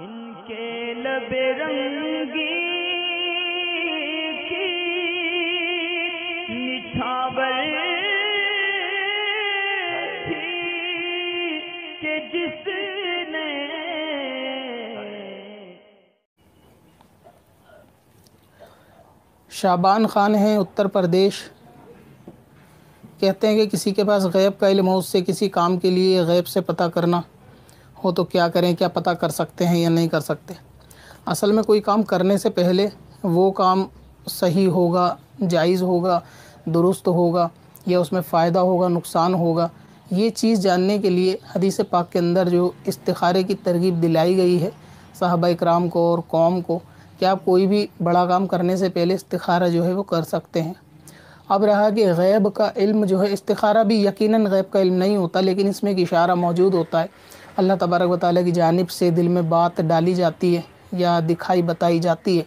इनके की कि जिसने शाबान ख़ान हैं उत्तर प्रदेश। कहते हैं कि किसी के पास गैब का इल्म हो, उससे किसी काम के लिए गैब से पता करना। हो तो क्या करें, क्या पता कर सकते हैं या नहीं कर सकते। असल में कोई काम करने से पहले वो काम सही होगा, जायज़ होगा, दुरुस्त होगा या उसमें फ़ायदा होगा, नुकसान होगा, ये चीज़ जानने के लिए हदीस पाक के अंदर जो इस्तारे की तरगीब दिलाई गई है साहबा इकराम को और कौम को, कि आप कोई भी बड़ा काम करने से पहले इस्तारा जो है वो कर सकते हैं। अब रहा कि गैब का इल्म जो है इस्तारा भी यकीनन गैब का इल्म नहीं होता, लेकिन इसमें एक इशारा मौजूद होता है अल्लाह तबारक वाली की जानब से दिल में बात डाली जाती है या दिखाई बताई जाती है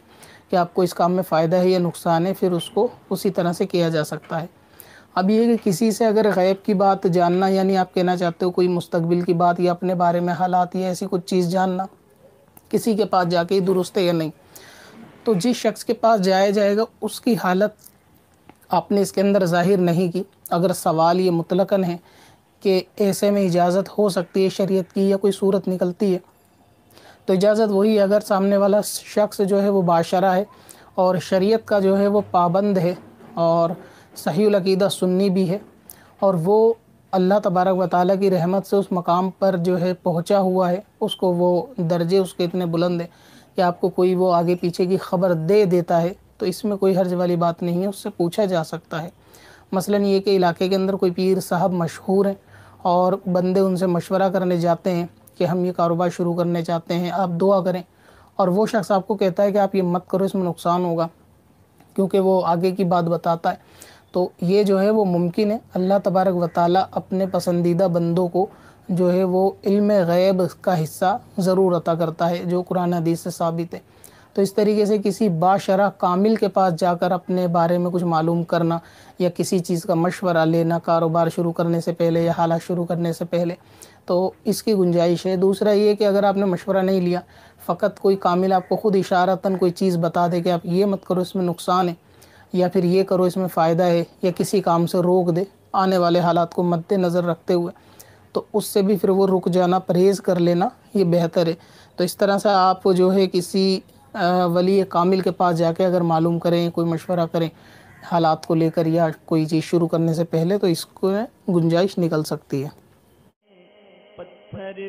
कि आपको इस काम में फ़ायदा है या नुकसान है, फिर उसको उसी तरह से किया जा सकता है। अब ये कि किसी से अगर गैब की बात जानना, यानी आप कहना चाहते हो कोई मुस्तबिल की बात या अपने बारे में हालात या ऐसी कुछ चीज़ जानना, किसी के पास जाके दुरुस्त है या नहीं तो जिस शख्स के पास जाया जाएगा, उसकी हालत आपने इसके अंदर ज़ाहिर नहीं की। अगर सवाल ये मुतलकन है कि ऐसे में इजाज़त हो सकती है शरीयत की या कोई सूरत निकलती है। तो इजाज़त वही अगर सामने वाला शख्स जो है वो बाशरा है और शरीयत का जो है वो पाबंद है और सही अकीदा सुन्नी भी है और वो अल्लाह तबारक व ताली की रहमत से उस मकाम पर जो है पहुँचा हुआ है, उसको वो दर्जे उसके इतने बुलंद है कि आपको कोई वो आगे पीछे की ख़बर दे देता है तो इसमें कोई हर्ज वाली बात नहीं है, उससे पूछा जा सकता है। मसलन ये कि इलाके के अंदर कोई पीर साहब मशहूर हैं और बंदे उनसे मशवरा करने जाते हैं कि हम ये कारोबार शुरू करने चाहते हैं, आप दुआ करें। और वो शख्स आपको कहता है कि आप ये मत करो, इसमें नुकसान होगा, क्योंकि वो आगे की बात बताता है। तो ये जो है वो मुमकिन है। अल्लाह तबारक व अपने पसंदीदा बंदों को जो है वो इल्म गैब का हिस्सा ज़रूर अता करता है, जो कुरान हदीस से साबित है। तो इस तरीके से किसी बाशरा कामिल के पास जाकर अपने बारे में कुछ मालूम करना या किसी चीज़ का मशवरा लेना, कारोबार शुरू करने से पहले या हालात शुरू करने से पहले तो इसकी गुंजाइश है। दूसरा ये कि अगर आपने मशवरा नहीं लिया, फ़कत कोई कामिल आपको ख़ुद इशारतन कोई चीज़ बता दे कि आप ये मत करो, इसमें नुकसान है, या फिर ये करो, इसमें फ़ायदा है, या किसी काम से रोक दे, आने वाले हालात को मद्देनज़र रखते हुए तो उससे भी फिर वो रुक जाना, परहेज़ कर लेना, ये बेहतर है। तो इस तरह से आप जो है किसी वली कामिल के पास जाके अगर मालूम करें कोई मशवरा करें हालात को लेकर या कोई चीज़ शुरू करने से पहले तो इसको गुंजाइश निकल सकती है। पत्थर